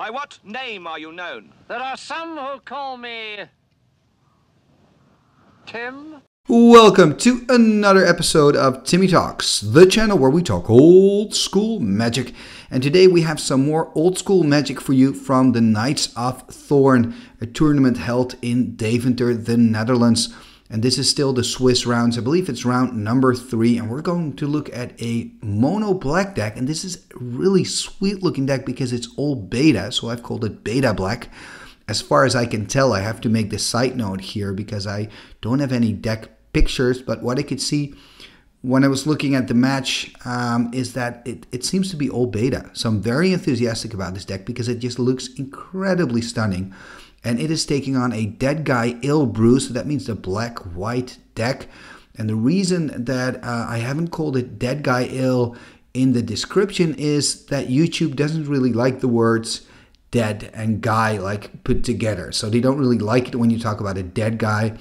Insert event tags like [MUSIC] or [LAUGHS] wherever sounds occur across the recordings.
By what name are you known? There are some who call me. Tim? Welcome to another episode of Timmy Talks, the channel where we talk old school magic. And today we have some more old school magic for you from the Knights of Thorn, a tournament held in Deventer, the Netherlands. And this is still the Swiss rounds. I believe it's round number three. And we're going to look at a mono black deck. And this is really sweet looking deck because it's all beta. So I've called it beta black. As far as I can tell, I have to make this side note here because I don't have any deck pictures. But what I could see when I was looking at the match um, is that it, it seems to be all beta. So I'm very enthusiastic about this deck because it just looks incredibly stunning and it is taking on a dead guy ale brew so that means the black white deck. And the reason that uh, I haven't called it dead guy ale in the description is that YouTube doesn't really like the words dead and guy like put together. So they don't really like it when you talk about a dead guy.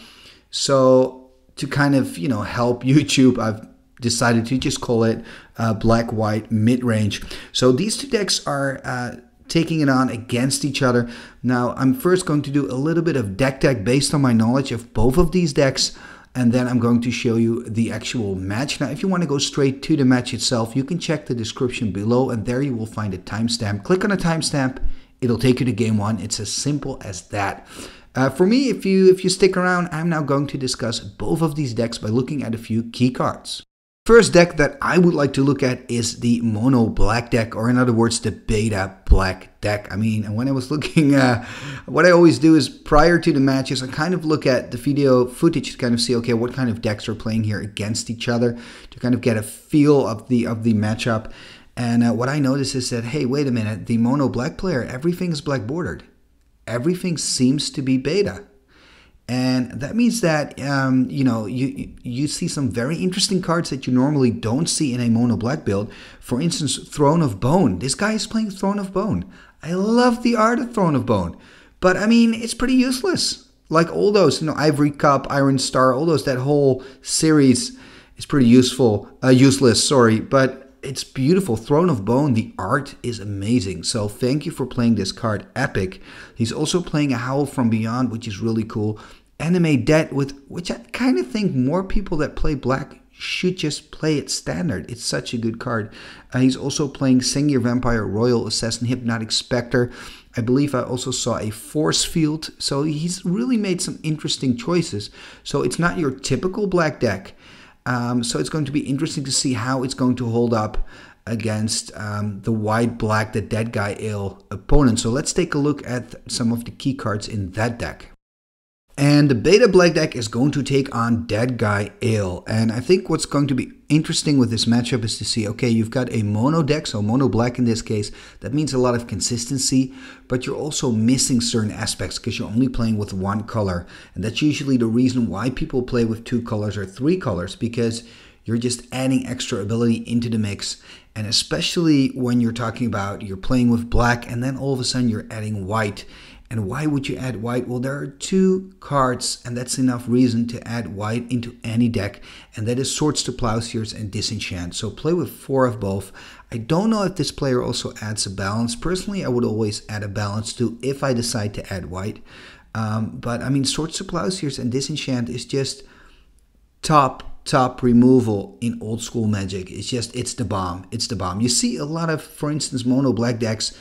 So to kind of, you know, help [LAUGHS] YouTube, I've decided to just call it uh, black white mid range. So these two decks are uh, taking it on against each other. Now, I'm first going to do a little bit of deck tech based on my knowledge of both of these decks, and then I'm going to show you the actual match. Now, if you want to go straight to the match itself, you can check the description below, and there you will find a timestamp. Click on a timestamp, it'll take you to game one. It's as simple as that. Uh, for me, if you if you stick around, I'm now going to discuss both of these decks by looking at a few key cards. First deck that I would like to look at is the mono black deck, or in other words, the beta black deck. I mean, and when I was [LAUGHS] looking, uh, what I always do is prior to the matches, I kind of look at the video footage to kind of see, okay, what kind of decks are playing here against each other to kind of get a feel of the of the matchup. And uh, what I notice is that, hey, wait a minute, the mono black player, everything is black bordered. Everything seems to be beta and that means that um, you know you you see some very interesting cards that you normally don't see in a mono black build. For instance, Throne of Bone. This guy is playing Throne of Bone. I love the art of Throne of Bone, but I mean it's pretty useless. Like all those, you know, Ivory Cup, Iron Star, all those. That whole series is pretty useful, uh, useless. Sorry, but it's beautiful. Throne of Bone, the art is amazing. So thank you for playing this card, Epic. He's also playing a Howl from Beyond, which is really cool. Animate Dead, with which I kind of think more people that play black should just play it standard. It's such a good card. Uh, he's also playing Sengir Vampire, Royal Assassin, Hypnotic Spectre. I believe I also saw a Force Field. So he's really made some interesting choices. So it's not your typical black deck. Um, so it's going to be interesting to see how it's going to hold up against um, the white black, the dead guy ale opponent. So let's take a look at some of the key cards in that deck. And the beta black deck is going to take on Dead Guy Ale. And I think what's going to be interesting with this matchup is to see, okay, you've got a mono deck, so mono black in this case. That means a lot of consistency, but you're also missing certain aspects because you're only playing with one color. And that's usually the reason why people play with two colors or three colors because you're just adding extra ability into the mix. And especially when you're talking about you're playing with black and then all of a sudden you're adding white and why would you add white? Well, there are two cards, and that's enough reason to add white into any deck, and that is Swords to Plowshares and Disenchant. So play with four of both. I don't know if this player also adds a balance. Personally, I would always add a balance too if I decide to add white. Um, but I mean, Swords to Plowshares and Disenchant is just top top removal in old school magic. It's just it's the bomb. It's the bomb. You see a lot of, for instance, mono black decks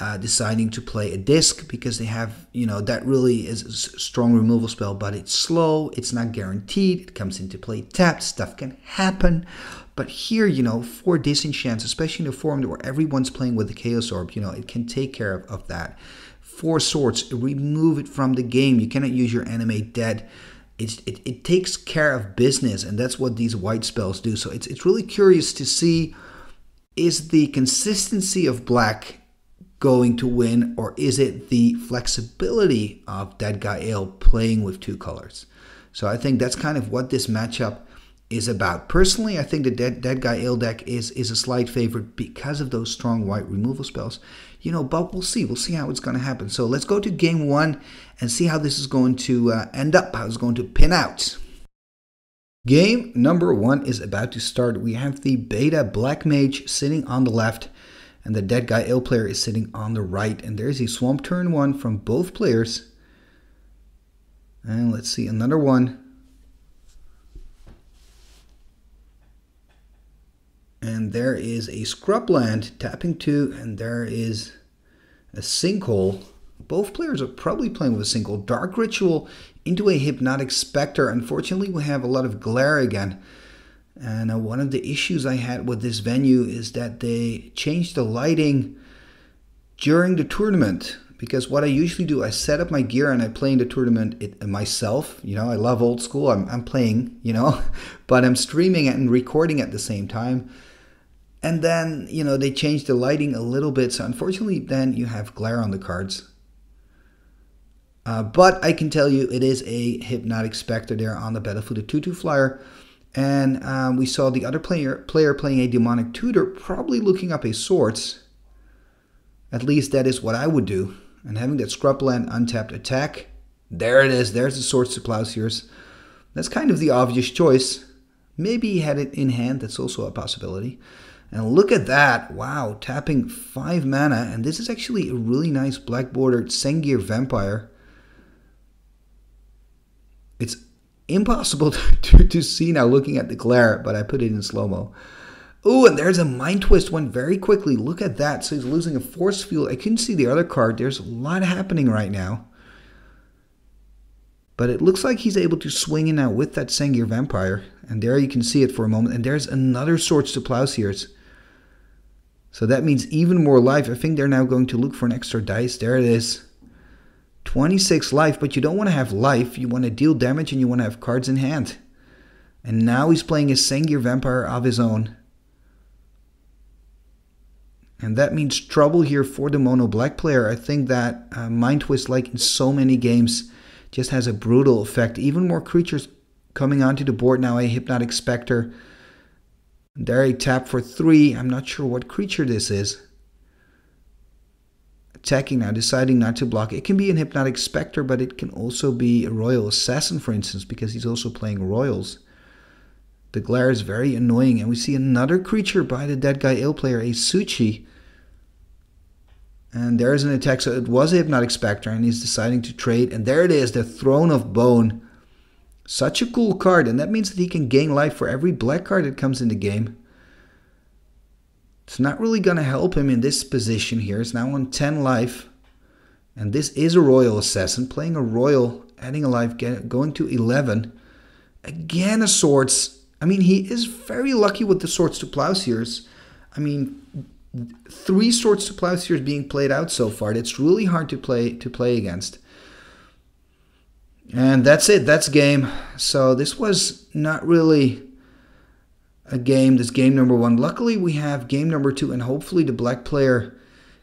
uh, deciding to play a disc because they have, you know, that really is a strong removal spell, but it's slow, it's not guaranteed, it comes into play tapped, stuff can happen. But here, you know, for disenchants, especially in a form where everyone's playing with the Chaos Orb, you know, it can take care of, of that. Four swords, remove it from the game. You cannot use your animate dead. It's, it, it takes care of business, and that's what these white spells do. So it's, it's really curious to see is the consistency of black going to win, or is it the flexibility of Dead Guy Ale playing with two colors? So I think that's kind of what this matchup is about. Personally, I think the Dead, Dead Guy Ale deck is, is a slight favorite because of those strong white removal spells. You know, but we'll see. We'll see how it's going to happen. So let's go to game one and see how this is going to uh, end up, how it's going to pin out. Game number one is about to start. We have the Beta Black Mage sitting on the left and the dead guy ale player is sitting on the right. And there's a swamp turn one from both players. And let's see another one. And there is a scrubland tapping two, and there is a sinkhole. Both players are probably playing with a sinkhole. Dark Ritual into a Hypnotic Spectre. Unfortunately, we have a lot of glare again. And uh, one of the issues I had with this venue is that they changed the lighting during the tournament. Because what I usually do, I set up my gear and I play in the tournament it, myself. You know, I love old school. I'm, I'm playing, you know, [LAUGHS] but I'm streaming and recording at the same time. And then, you know, they changed the lighting a little bit. So unfortunately, then you have glare on the cards. Uh, but I can tell you it is a Hypnotic Spectre there on the battlefield, a 2 2 flyer. And um, we saw the other player player playing a demonic tutor, probably looking up a swords. At least that is what I would do. And having that scrubland untapped attack, there it is. There's the swords to plowshares. That's kind of the obvious choice. Maybe he had it in hand. That's also a possibility. And look at that. Wow, tapping 5 mana. And this is actually a really nice black bordered Sengir Vampire. It's impossible [LAUGHS] to, to, see now looking at the glare, but I put it in slow-mo. Oh, and there's a Mind Twist one very quickly. Look at that. So he's losing a Force Field. I couldn't see the other card. There's a lot happening right now. But it looks like he's able to swing in now with that Sengir Vampire. And there you can see it for a moment. And there's another Swords to Plowshares. So that means even more life. I think they're now going to look for an extra dice. There it is. 26 life, but you don't want to have life. You want to deal damage and you want to have cards in hand. And now he's playing a Sengir Vampire of his own. And that means trouble here for the mono black player. I think that uh, Mind Twist, like in so many games, just has a brutal effect. Even more creatures coming onto the board now. A Hypnotic Spectre. There a tap for three. I'm not sure what creature this is attacking now, deciding not to block. It can be an Hypnotic Spectre, but it can also be a Royal Assassin, for instance, because he's also playing Royals. The glare is very annoying, and we see another creature by the Dead Guy Ale player, a Su-Chi. And there's an attack, so it was a Hypnotic Spectre, and he's deciding to trade. And there it is, the Throne of Bone. Such a cool card, and that means that he can gain life for every black card that comes in the game. It's not really going to help him in this position here. It's now on 10 life. And this is a Royal Assassin. Playing a Royal, adding a life, get, going to 11. Again, a Swords. I mean, he is very lucky with the Swords to Plowshares. I mean, three Swords to Plowshares being played out so far. It's really hard to play to play against. And that's it. That's game. So this was not really a game. This game number one. Luckily, we have game number two, and hopefully the black player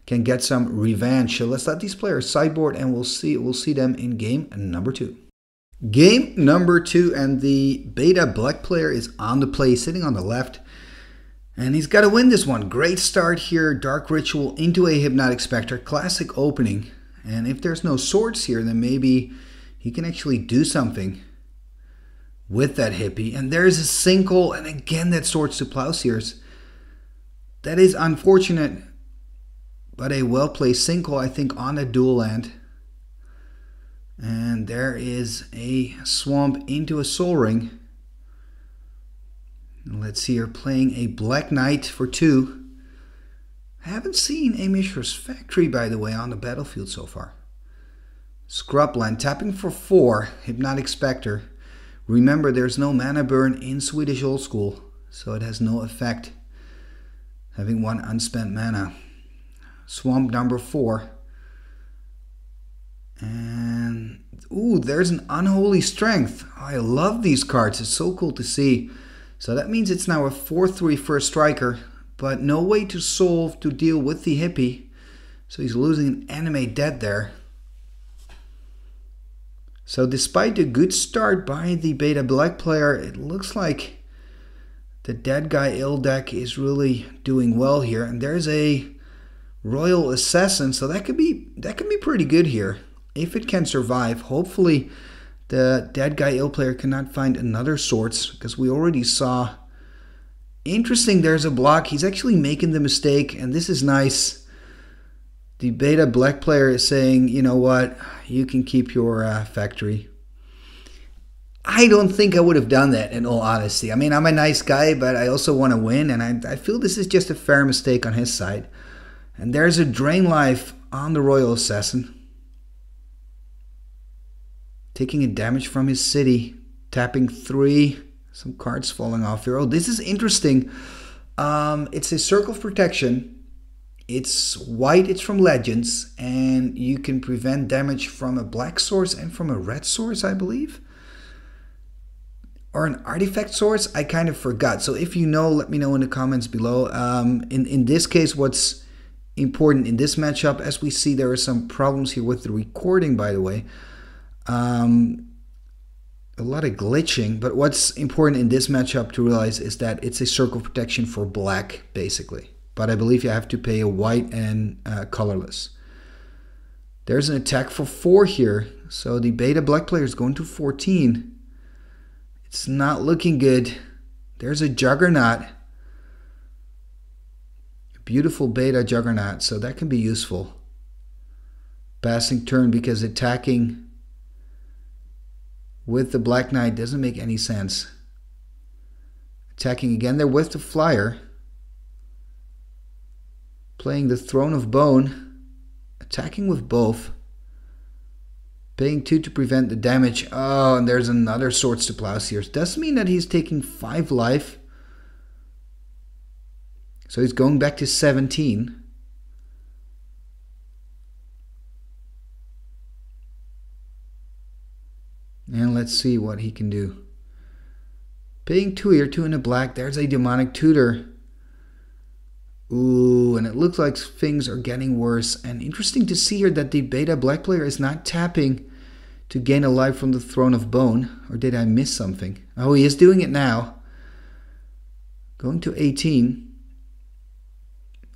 can get some revenge. So let's let these players sideboard, and we'll see we'll see them in game number two. Game number two, and the beta black player is on the play, sitting on the left. And he's got to win this one. Great start here. Dark Ritual into a Hypnotic Spectre. Classic opening. And if there's no swords here, then maybe he can actually do something with that hippie. And there's a sinkhole, and again that Swords to Plowshares. That is unfortunate, but a well placed sinkhole, I think, on a dual land. And there is a swamp into a Sol Ring. Let's see here, playing a Black Knight for two. I haven't seen a Mishra's Factory, by the way, on the battlefield so far. Scrubland, tapping for four, Hypnotic Spectre. Remember, there's no mana burn in Swedish Old School, so it has no effect having one unspent mana. Swamp number four. And, ooh, there's an Unholy Strength. I love these cards. It's so cool to see. So that means it's now a 4-3 first striker, but no way to solve to deal with the hippie. So he's losing an animate dead there. So despite a good start by the beta black player, it looks like the dead guy ale deck is really doing well here. And there's a royal assassin, so that could be that could be pretty good here if it can survive. Hopefully, the dead guy ale player cannot find another swords because we already saw Interesting, there's a block. He's actually making the mistake, and this is nice. The beta black player is saying, you know what, you can keep your uh, factory. I don't think I would have done that in all honesty. I mean, I'm a nice guy, but I also want to win, and I, I feel this is just a fair mistake on his side. And there's a drain life on the Royal Assassin. Taking a damage from his city, tapping three, some cards falling off here. Oh, this is interesting. Um, it's a circle of protection. It's white, it's from Legends, and you can prevent damage from a black source and from a red source, I believe or an artifact source, I kind of forgot. So if you know, let me know in the comments below. Um, in, in this case, what's important in this matchup, as we see there are some problems here with the recording, by the way. Um, a lot of glitching, but what's important in this matchup to realize is that it's a circle protection for black, basically. But I believe you have to pay a white and uh, colorless. There's an attack for 4 here, so the beta black player is going to 14. It's not looking good. There's a juggernaut. A beautiful beta juggernaut, so that can be useful. Passing turn because attacking with the Black Knight doesn't make any sense. Attacking again there with the flyer. Playing the Throne of Bone. Attacking with both. Paying 2 to prevent the damage. Oh, and there's another Swords to Plowshares. Does mean that he's taking 5 life. So he's going back to 17. And let's see what he can do. Paying 2 here, 2 in the black. There's a Demonic Tutor. Ooh, and it looks like things are getting worse. And interesting to see here that the beta black player is not tapping to gain a life from the throne of bone. Or did I miss something? Oh, he is doing it now. Going to 18.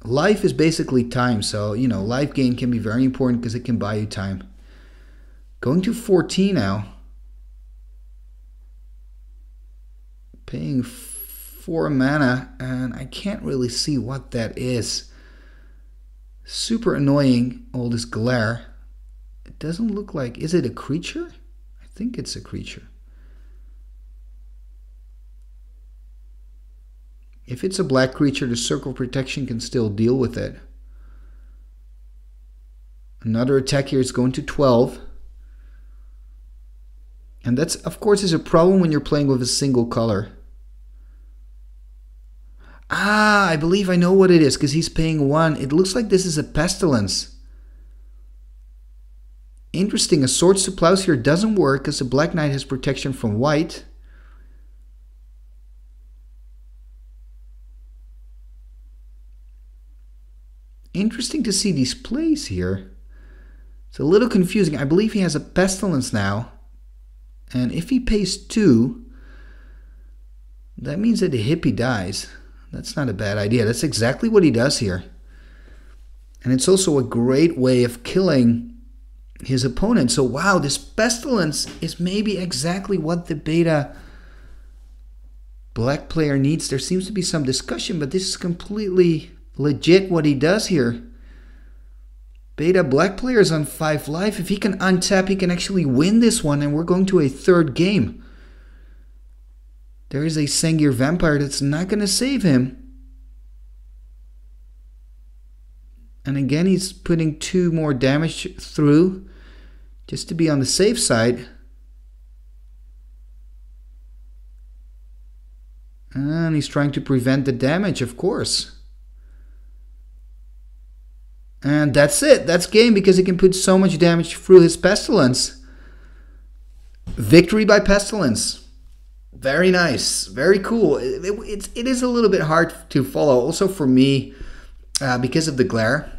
Life is basically time, so, you know, life gain can be very important because it can buy you time. Going to 14 now. Paying four mana, and I can't really see what that is. Super annoying, all this glare. It doesn't look like... Is it a creature? I think it's a creature. If it's a black creature, the circle protection can still deal with it. Another attack here is going to 12. And that's, of course, is a problem when you're playing with a single color. Ah, I believe I know what it is because he's paying one. It looks like this is a pestilence. Interesting, a Swords to Plowshare doesn't work because the Black Knight has protection from white. Interesting to see these plays here. It's a little confusing. I believe he has a Pestilence now. And if he pays two, that means that the hippie dies. That's not a bad idea. That's exactly what he does here. And it's also a great way of killing his opponent. So, wow, this pestilence is maybe exactly what the beta black player needs. There seems to be some discussion, but this is completely legit what he does here. Beta black player is on 5 life. If he can untap, he can actually win this one, and we're going to a third game. There is a Sengir vampire that's not going to save him. And again, he's putting two more damage through just to be on the safe side. And he's trying to prevent the damage, of course. And that's it. That's game because he can put so much damage through his pestilence. Victory by pestilence. Very nice, very cool. It, it, it's it is a little bit hard to follow, also for me, uh, because of the glare.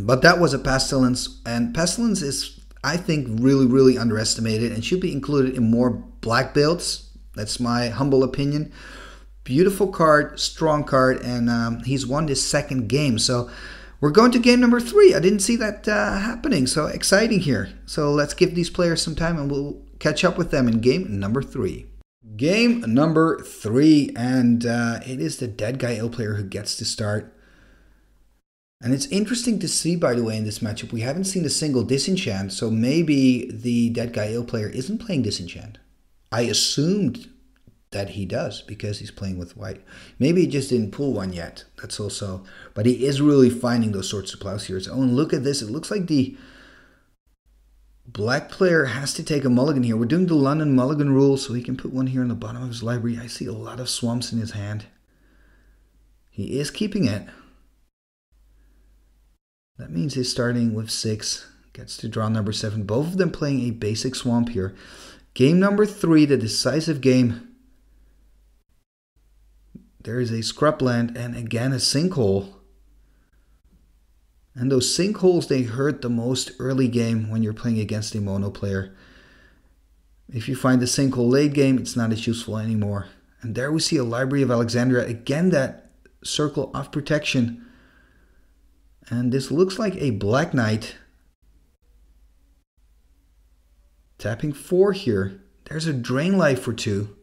But that was a pestilence, and pestilence is, I think, really really underestimated and should be included in more black builds. That's my humble opinion. Beautiful card, strong card, and um, he's won this second game. So we're going to game number three. I didn't see that uh, happening, so exciting here. So let's give these players some time, and we'll catch up with them in game number three. Game number three, and uh, it is the dead guy ale player who gets to start. And it's interesting to see, by the way, in this matchup, we haven't seen a single disenchant, so maybe the dead guy ale player isn't playing disenchant. I assumed that he does because he's playing with white. Maybe he just didn't pull one yet. That's also, but he is really finding those swords to plowshares. Oh, and look at this. It looks like the black player has to take a mulligan here. We're doing the London mulligan rule, so he can put one here in the bottom of his library. I see a lot of swamps in his hand. He is keeping it. That means he's starting with six, gets to draw number seven. Both of them playing a basic swamp here. Game number three, the decisive game. There is a scrubland and again a sinkhole. And those sinkholes, they hurt the most early game when you're playing against a mono player. If you find the sinkhole late game, it's not as useful anymore. And there we see a Library of Alexandria. Again, that circle of protection. And this looks like a Black Knight. Tapping four here. There's a Drain Life for two.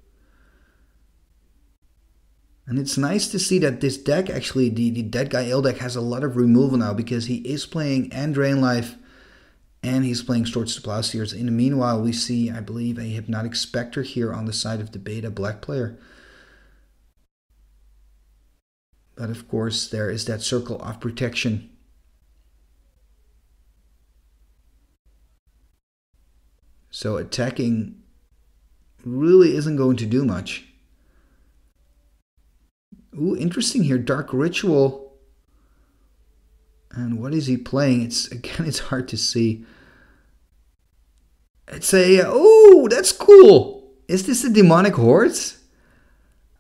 And it's nice to see that this deck, actually, the, the Dead Guy Ale deck, has a lot of removal now because he is playing and Drain Life and he's playing Swords to Plowshares. In the meanwhile, we see, I believe, a Hypnotic Spectre here on the side of the beta black player. But of course, there is that circle of protection. So attacking really isn't going to do much. Ooh, interesting here. Dark Ritual. And what is he playing? It's again, it's hard to see. It's a oh, that's cool. Is this a demonic hordes?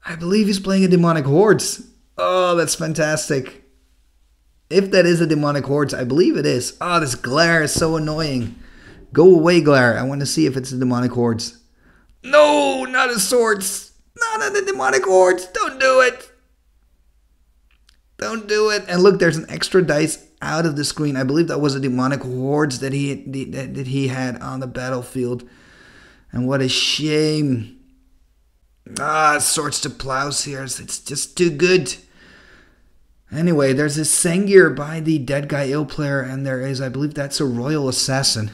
I believe he's playing a demonic hordes. Oh, that's fantastic. If that is a demonic hordes, I believe it is. Oh, this glare is so annoying. Go away, glare. I want to see if it's a demonic hordes. No, not a swords. Not a demonic hordes. Don't do it. Don't do it. And look, there's an extra dice out of the screen. I believe that was a demonic hordes that he that he had on the battlefield. And what a shame. Ah, swords to plowshares. It's just too good. Anyway, there's this Sengir by the Dead Guy Ale player, and there is, I believe that's a Royal Assassin.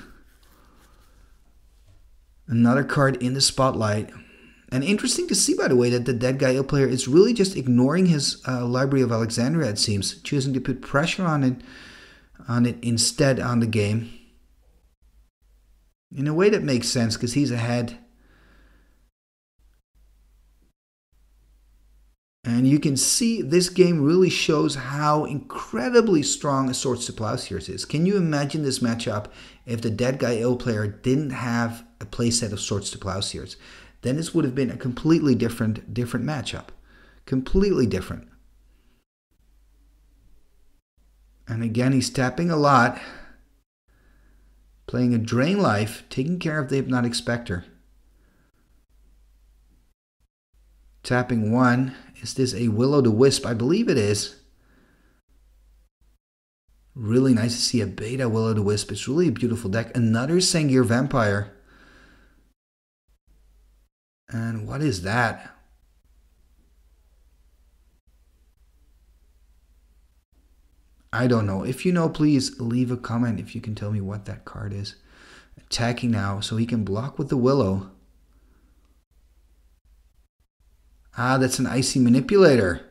Another card in the spotlight. And interesting to see, by the way, that the Dead Guy Ale player is really just ignoring his uh, Library of Alexandria, it seems, choosing to put pressure on it, on it instead on the game. In a way that makes sense, because he's ahead. And you can see this game really shows how incredibly strong a Swords to Plowshares is. Can you imagine this matchup if the Dead Guy Ale player didn't have a playset of Swords to Plowshares? Then this would have been a completely different different matchup. Completely different. And again, he's tapping a lot, playing a Drain Life, taking care of the Hypnotic Spectre. Tapping one. Is this a Will-o'-the-Wisp? I believe it is. Really nice to see a beta Will-o'-the-Wisp. It's really a beautiful deck. Another Sengir Vampire. And what is that? I don't know. If you know, please leave a comment if you can tell me what that card is. Attacking now, so he can block with the Willow. Ah, that's an Icy Manipulator.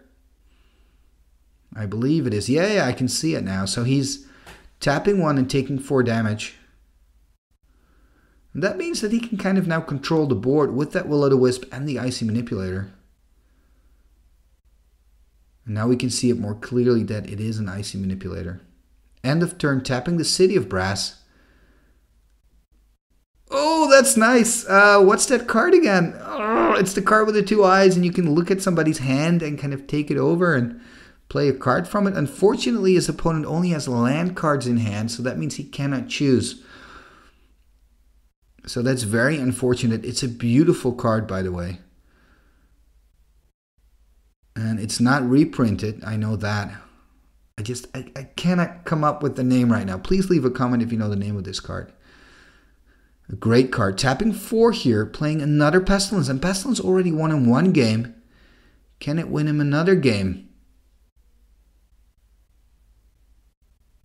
I believe it is. Yeah, yeah, I can see it now. So he's tapping one and taking four damage. That means that he can kind of now control the board with that Will-o'-the-Wisp and the Icy Manipulator. And now we can see it more clearly that it is an Icy Manipulator. End of turn, tapping the City of Brass. Oh, that's nice. Uh, what's that card again? Oh, it's the card with the two eyes, and you can look at somebody's hand and kind of take it over and play a card from it. Unfortunately, his opponent only has land cards in hand, so that means he cannot choose. So that's very unfortunate. It's a beautiful card, by the way. And it's not reprinted. I know that. I just, I, I cannot come up with the name right now. Please leave a comment if you know the name of this card. A great card. Tapping four here, playing another Pestilence. And Pestilence already won in one game. Can it win him another game?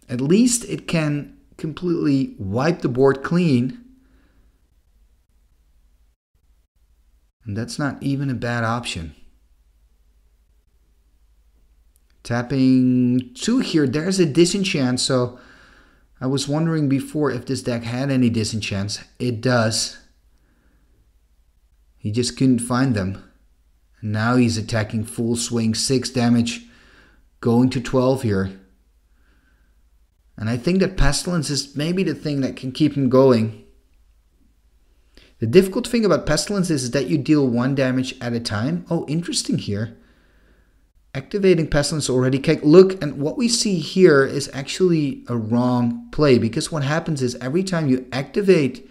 At least it can completely wipe the board clean. And that's not even a bad option. Tapping two here, there's a disenchant, so I was wondering before if this deck had any disenchants. It does. He just couldn't find them. And now he's attacking full swing, 6 damage, going to 12 here. And I think that Pestilence is maybe the thing that can keep him going. The difficult thing about Pestilence is that you deal one damage at a time. Oh, interesting here. Activating Pestilence already. Look, and what we see here is actually a wrong play because what happens is every time you activate,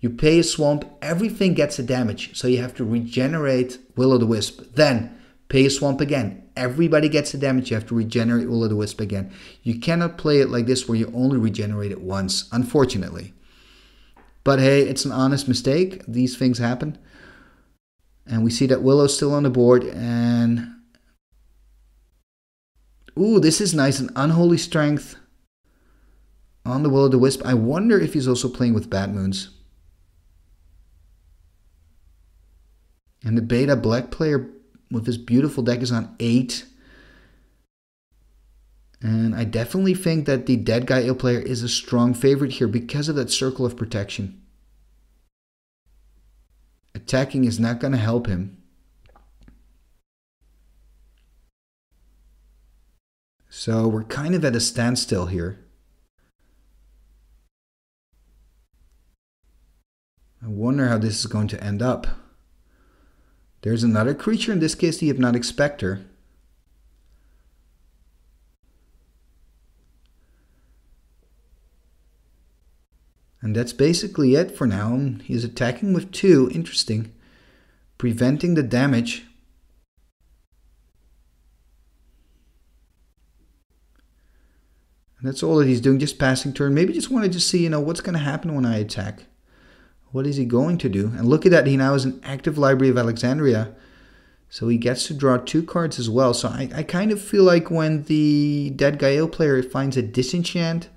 you pay a swamp, everything gets a damage. So you have to regenerate Will-o'-the-Wisp. Then pay a swamp again. Everybody gets a damage. You have to regenerate Will-o'-the-Wisp again. You cannot play it like this where you only regenerate it once, unfortunately. But hey, it's an honest mistake. These things happen. And we see that Willow's still on the board. And. Ooh, this is nice. An Unholy Strength on the Will-o'-the-Wisp. I wonder if he's also playing with Bad Moons. And the beta black player with his beautiful deck is on 8. And I definitely think that the Dead Guy Ale player is a strong favorite here because of that circle of protection. Attacking is not going to help him. So we're kind of at a standstill here. I wonder how this is going to end up. There's another creature, in this case the Hypnotic Spectre. And that's basically it for now. He's attacking with two, interesting. Preventing the damage. And that's all that he's doing, just passing turn. Maybe just wanted to see, you know, what's going to happen when I attack. What is he going to do? And look at that, he now has an active Library of Alexandria. So he gets to draw two cards as well. So I, I kind of feel like when the Dead Guy Ale player finds a disenchant,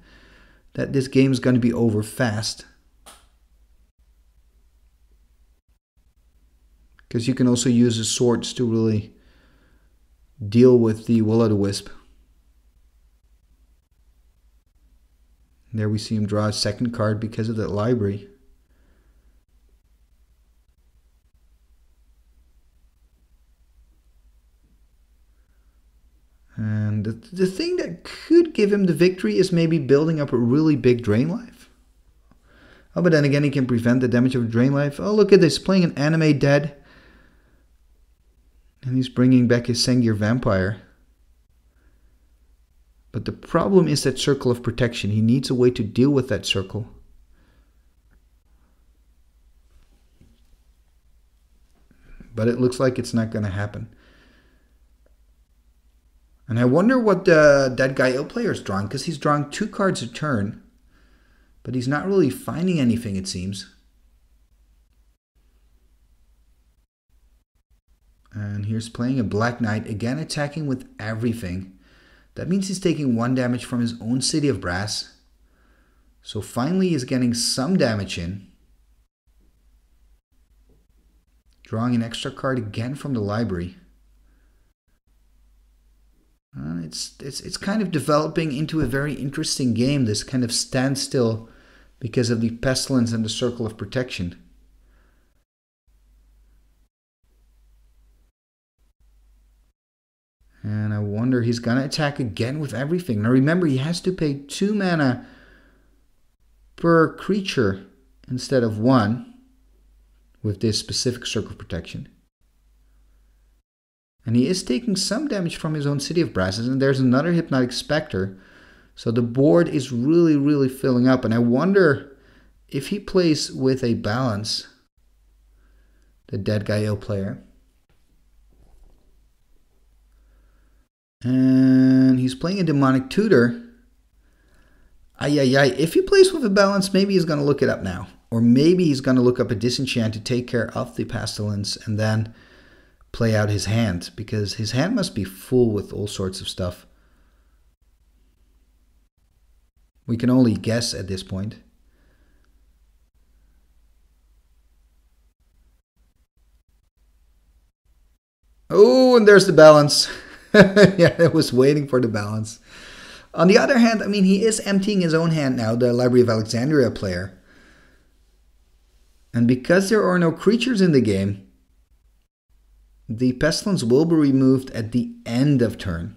that this game is going to be over fast. Because you can also use the swords to really deal with the Will-o'-the-Wisp. There we see him draw a second card because of that library. And the, the thing that could give him the victory is maybe building up a really big drain life. Oh, but then again, he can prevent the damage of drain life. Oh, look at this, playing an animate dead. And he's bringing back his Sengir vampire. But the problem is that circle of protection. He needs a way to deal with that circle. But it looks like it's not going to happen. And I wonder what uh, Dead Guy Ale player is drawing, because he's drawing two cards a turn, but he's not really finding anything, it seems. And here's playing a Black Knight, again attacking with everything. That means he's taking one damage from his own City of Brass. So finally he's getting some damage in. Drawing an extra card again from the library. Uh, it's, it's, it's kind of developing into a very interesting game, this kind of standstill because of the pestilence and the circle of protection. And I wonder he's going to attack again with everything. Now remember, he has to pay two mana per creature instead of one with this specific circle of protection. And he is taking some damage from his own City of Brasses. And there's another Hypnotic Spectre. So the board is really, really filling up. And I wonder if he plays with a balance, the Dead Guy Ale player. And he's playing a Demonic Tutor. Ay, ay, ay. If he plays with a balance, maybe he's going to look it up now. Or maybe he's going to look up a disenchant to take care of the pestilence and then play out his hand because his hand must be full with all sorts of stuff. We can only guess at this point. Oh, and there's the balance. [LAUGHS] yeah, I was waiting for the balance. On the other hand, I mean, he is emptying his own hand now, the Library of Alexandria player. And because there are no creatures in the game, the Pestilence will be removed at the end of turn.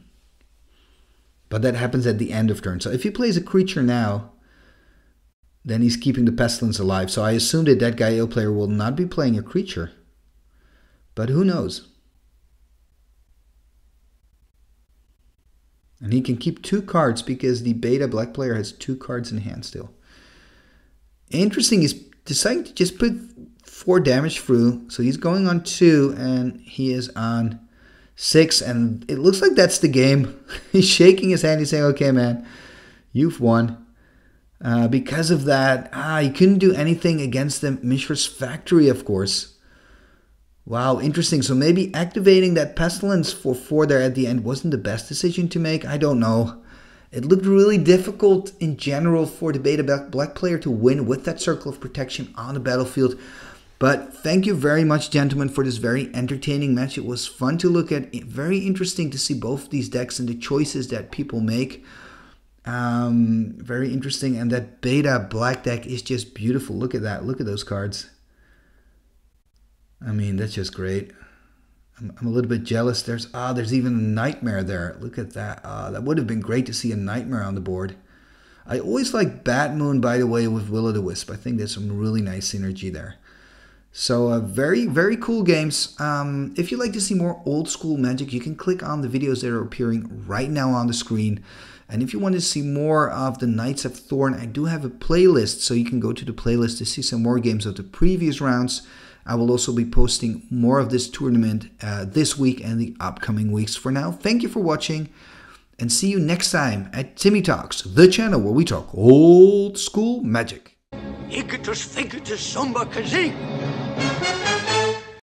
But that happens at the end of turn. So if he plays a creature now, then he's keeping the Pestilence alive. So I assume that Dead Guy Ale player will not be playing a creature. But who knows? And he can keep two cards because the beta black player has two cards in hand still. Interesting, he's deciding to just put four damage through. So he's going on two and he is on six. And it looks like that's the game. [LAUGHS] he's shaking his hand. He's saying, okay, man, you've won. Uh, because of that, ah, he couldn't do anything against the Mishra's factory, of course. Wow, interesting. So maybe activating that pestilence for four there at the end wasn't the best decision to make. I don't know. It looked really difficult in general for the beta black player to win with that circle of protection on the battlefield. But thank you very much, gentlemen, for this very entertaining match. It was fun to look at. Very interesting to see both these decks and the choices that people make. Um, very interesting. And that beta black deck is just beautiful. Look at that. Look at those cards. I mean, that's just great. I'm, I'm a little bit jealous. There's ah, there's even a nightmare there. Look at that. Ah, that would have been great to see a nightmare on the board. I always like Bad Moon, by the way, with Will o' the Wisp. I think there's some really nice synergy there. So uh, very, very cool games. Um, if you'd like to see more old school magic, you can click on the videos that are appearing right now on the screen. And if you want to see more of the Knights of Thorn, I do have a playlist, so you can go to the playlist to see some more games of the previous rounds. I will also be posting more of this tournament uh, this week and the upcoming weeks. For now, thank you for watching and see you next time at Timmy Talks, the channel where we talk old school magic. Icatus, Ficatus, Sumba, Kazee.